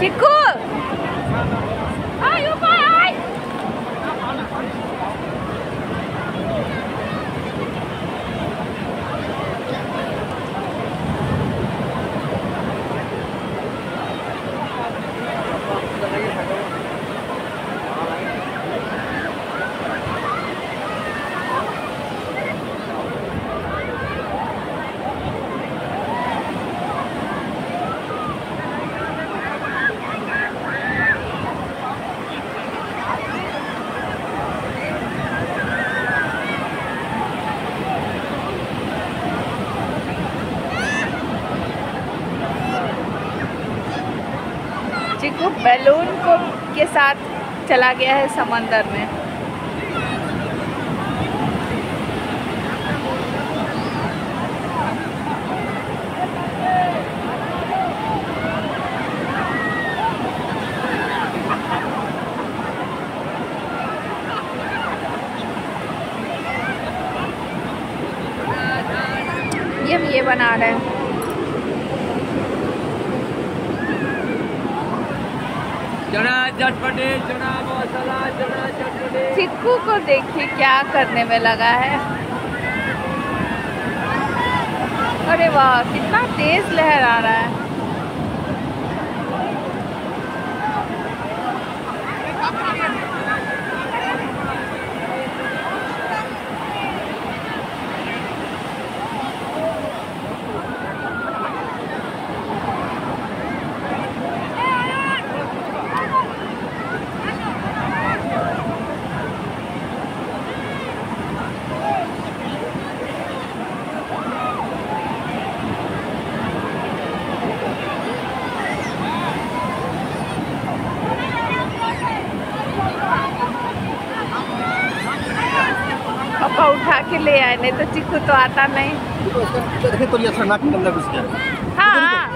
Chikoo chikoo balloon को के साथ चला गया है समंदर में। ये हम ये बना रहे हैं। चिक्कू को देखिए क्या करने में लगा है। अरे वाह, कितना तेज लहर आ रहा है। उठा के ले आए नहीं तो चिक्कू तो आता नहीं। तो, तो तो तो तो तो तो गया हाँ